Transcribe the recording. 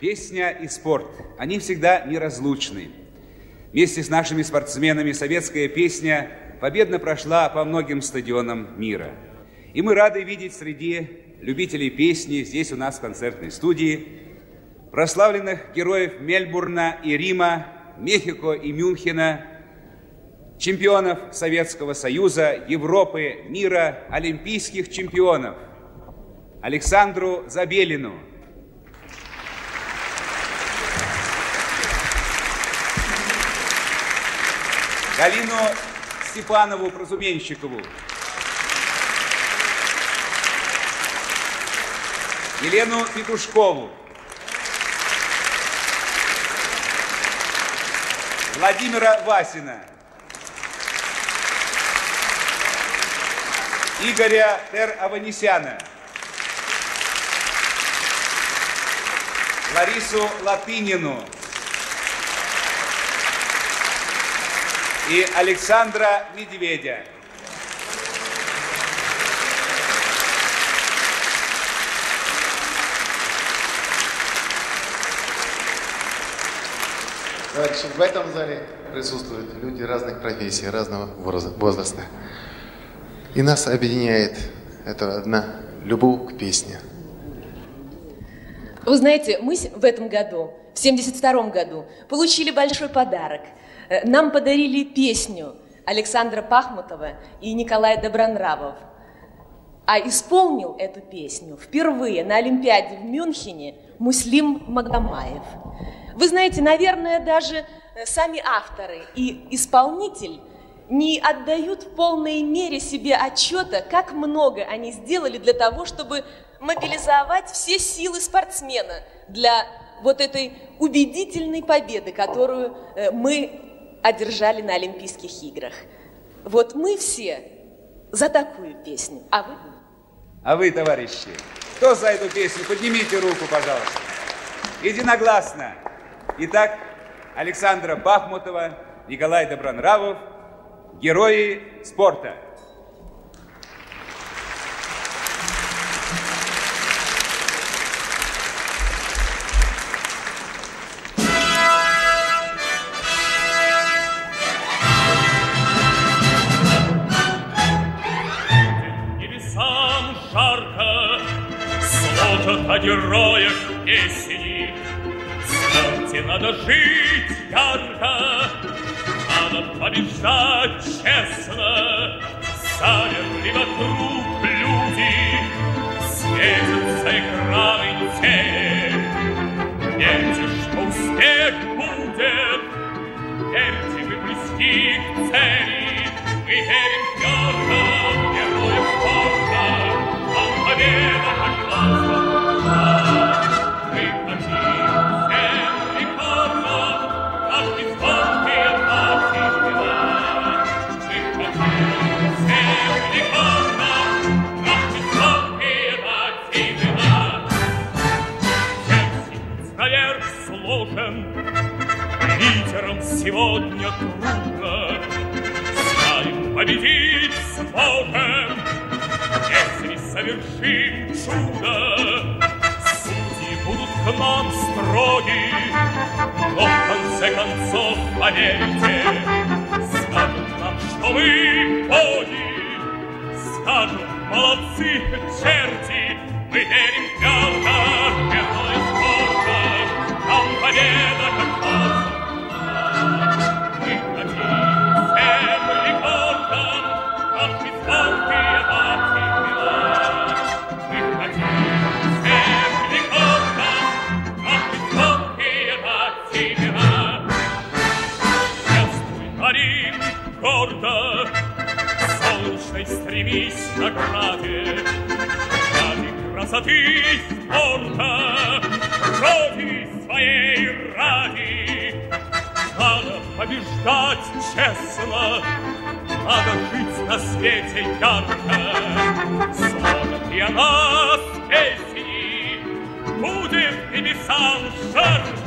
Песня и спорт, они всегда неразлучны. Вместе с нашими спортсменами советская песня победно прошла по многим стадионам мира. И мы рады видеть среди любителей песни здесь у нас в концертной студии прославленных героев Мельбурна и Рима, Мехико и Мюнхена, чемпионов Советского Союза, Европы, мира, олимпийских чемпионов Александру Забелину, Галину Степанову Прозуменщикову, Елену Петушкову, Владимира Васина, Игоря Тер-Аванесяна, Ларису Латынину и Александра Медведя. Товарищи, в этом зале присутствуют люди разных профессий, разного возраста. И нас объединяет это одна любовь к песне. Вы знаете, мы в этом году, в 72 году, получили большой подарок. Э, нам подарили песню Александра Пахмутова и Николая Добронравов. А исполнил эту песню впервые на Олимпиаде в Мюнхене Муслим Магомаев. Вы знаете, наверное, даже э, сами авторы и исполнитель не отдают в полной мере себе отчета, как много они сделали для того, чтобы мобилизовать все силы спортсмена для вот этой убедительной победы, которую э, мы одержали на Олимпийских играх. Вот мы все за такую песню. А вы? А вы, товарищи, кто за эту песню? Поднимите руку, пожалуйста. Единогласно. Итак, Александра Бахмутова, Николай Добронравов, герои спорта. Небесам жарко, служат о героях песни, Смерти надо жить ярко, Надо побеждать честно, Замерли вокруг люди, Светятся экраны тени. Верьте, что успех будет, Верьте, вы близки к цели, Мы верим Лидерам сегодня трудно. Знаем, победить сможем, Если совершим чудо. Судьи будут к нам строги, Но в конце концов, поверьте, Скажут нам, что мы боги, Скажут, молодцы, черти, Мы верим твердо гордо, Солнечной стремись к награде, Ради красоты спорта, Крови своей ради. Надо побеждать честно, Надо жить на свете ярко. И о нас песни, Будет небесам жарко.